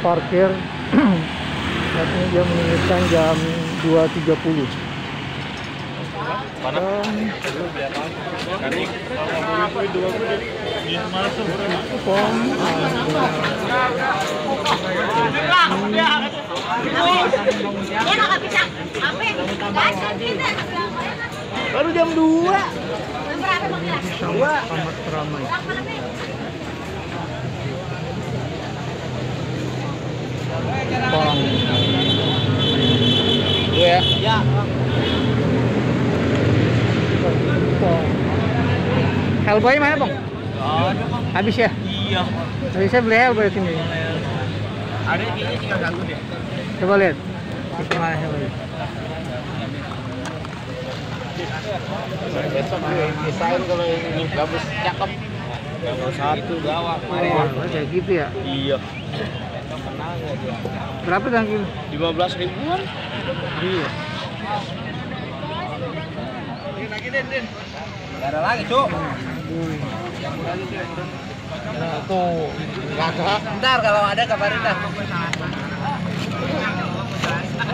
parkir. Ini jam menunjukkan jam 2.30 Dan Pom Baru jam 2. sangat amat ramai Pom Dua ya? Ya. Hellboy mana bang? Habis ya? Iya. Tadi saya beli Hellboy sini Ada ini tinggal ganggu deh. Coba lihat Ini mana Hellboy Besok gue desain kalau ini bagus cakep. Yang satu gawang. Oh, kayak gitu ya? Iya. Berapa tangki? 15 ribuan. Iya Lagi Den, Den. Gak ada lagi, Cuk. Nah, tuh Gak ada. Ntar kalau ada kabarin dah.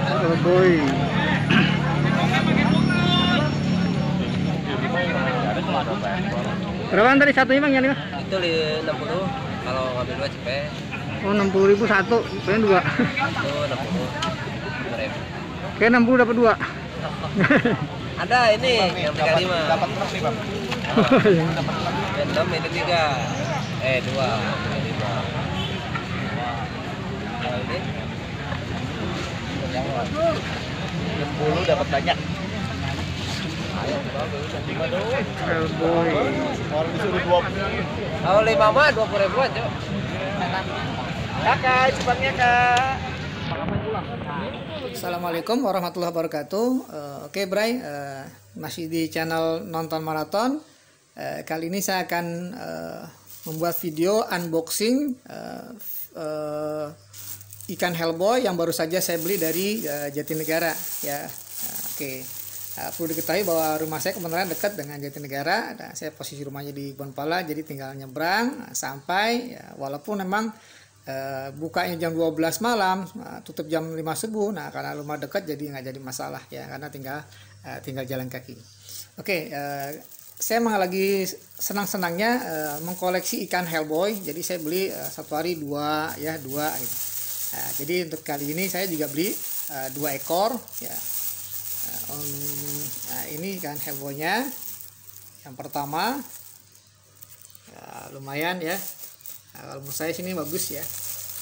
Hellboy Berapa tadi satunya bang yang lima? Itu li 60 kalau ngambil dua cepet. Oh 60 ribu satu, pengen dua. Itu 60. Ribu. Kayak 60 dapat dua. Ada ini yang 35. Dapat terus nih, Bang. Yang 6 ini 3. Eh, 2. Ini 5. Kalau ini yang 60 dapat banyak. Hellboy. Orang disuruh 20. Kalau 5 mah 20 ribuan, Cuk. Kakak, cepatnya, Kak. Assalamualaikum warahmatullahi wabarakatuh. Eh, Oke, Bray, eh, masih di channel nonton maraton. Eh, kali ini saya akan eh, membuat video unboxing eh, eh, ikan hellboy yang baru saja saya beli dari eh, Jatinegara. Ya, Nah, oke. Eh, perlu diketahui bahwa rumah saya kebenaran dekat dengan Jatinegara. Dan saya posisi rumahnya di Bonpala, jadi tinggal nyebrang sampai. Ya, walaupun memang eh, bukanya jam 12 malam, eh, tutup jam 5 subuh. Nah, karena rumah dekat jadi nggak jadi masalah ya, karena tinggal eh, tinggal jalan kaki. Oke, eh, saya memang lagi senang-senangnya mengkoleksi ikan hellboy. Jadi saya beli satu hari dua ya dua. Gitu. Nah, jadi untuk kali ini saya juga beli dua ekor ya. Nah, um, nah, ini ikan hellboynya. Yang pertama ya, lumayan ya. Kalau menurut saya sini bagus ya.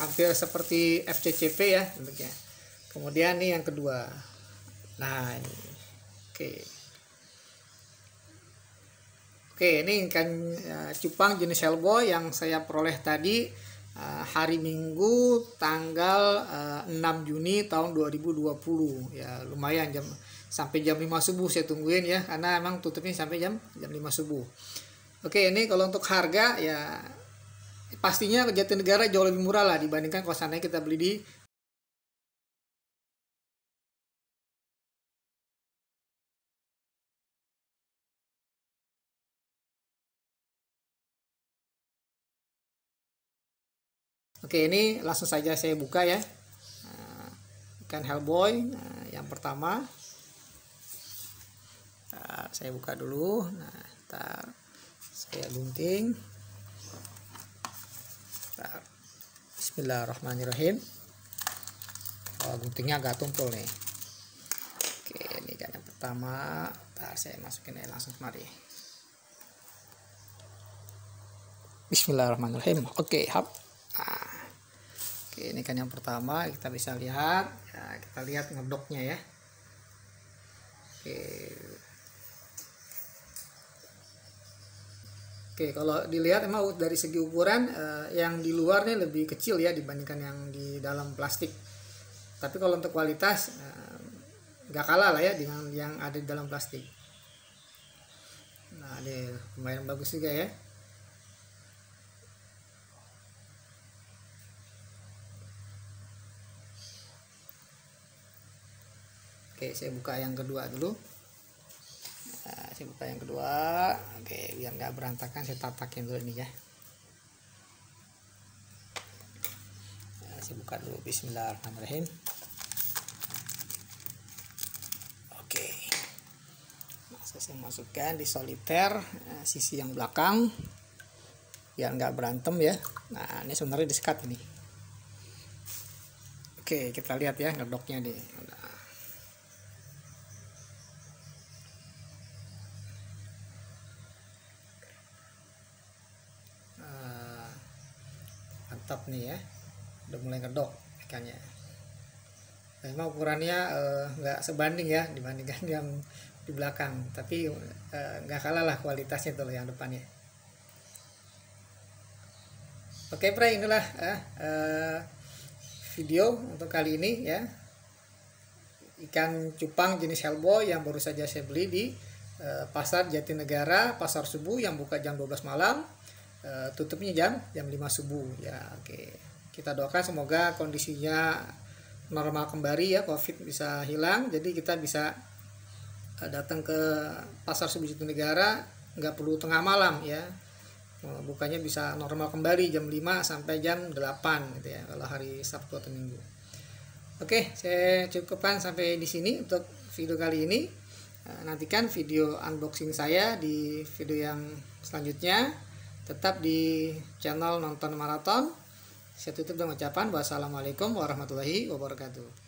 Hampir seperti FCCP ya bentuknya. Kemudian nih yang kedua. Nah, ini. Oke. Oke, ini ikan eh, cupang jenis hellboy yang saya peroleh tadi eh, hari Minggu tanggal eh, 6 Juni tahun 2020. Ya, lumayan jam sampai jam 5 subuh saya tungguin ya karena emang tutupnya sampai jam jam 5 subuh. Oke, ini kalau untuk harga ya pastinya Jatinegara jauh lebih murah lah dibandingkan seandainya kita beli di Oke, ini langsung saja saya buka ya. Nah, ikan hellboy nah, yang pertama. Nah, saya buka dulu. Nah, ntar saya gunting. Bismillahirrahmanirrahim. Oh, guntingnya agak tumpul nih. Oke, ini kan yang pertama. Ntar saya masukin aja langsung kemari. Bismillahirrahmanirrahim. Oke, hap. Nah, oke ini kan yang pertama kita bisa lihat. Ya, kita lihat ngedoknya ya. Oke. Oke, kalau dilihat emang dari segi ukuran eh, yang di luar nih lebih kecil ya dibandingkan yang di dalam plastik. Tapi kalau untuk kualitas eh, nggak kalah lah ya dengan yang ada di dalam plastik nah ini lumayan bagus juga ya Oke, saya buka yang kedua dulu. Nah, buka yang kedua. Oke, biar nggak berantakan, saya tatakin dulu ini ya. Nah, saya buka dulu. Bismillahirrahmanirrahim. Oke. Nah, saya masukkan di soliter nah, sisi yang belakang biar nggak berantem ya. Nah, ini sebenarnya disekat ini. Oke, kita lihat ya ngedoknya nih. Mantap nih ya. Udah mulai ngedok ikannya. Memang ukurannya eh, nggak uh, sebanding ya dibandingkan yang di belakang. Tapi uh, nggak kalah lah kualitasnya tuh yang depannya. Oke Bray inilah uh, uh, video untuk kali ini ya. Ikan cupang jenis hellboy yang baru saja saya beli di uh, pasar Jatinegara pasar subuh yang buka jam 12 malam uh, tutupnya jam jam 5 subuh. Ya oke. Kita doakan semoga kondisinya normal kembali ya covid bisa hilang. Jadi kita bisa uh, datang ke pasar subuh negara nggak perlu tengah malam ya. Uh, bukanya bisa normal kembali jam 5 sampai jam 8 gitu ya kalau hari Sabtu atau Minggu. Oke saya cukupkan sampai di sini untuk video kali ini. Nantikan video unboxing saya di video yang selanjutnya tetap di channel nonton maraton saya tutup dengan ucapan wassalamualaikum warahmatullahi wabarakatuh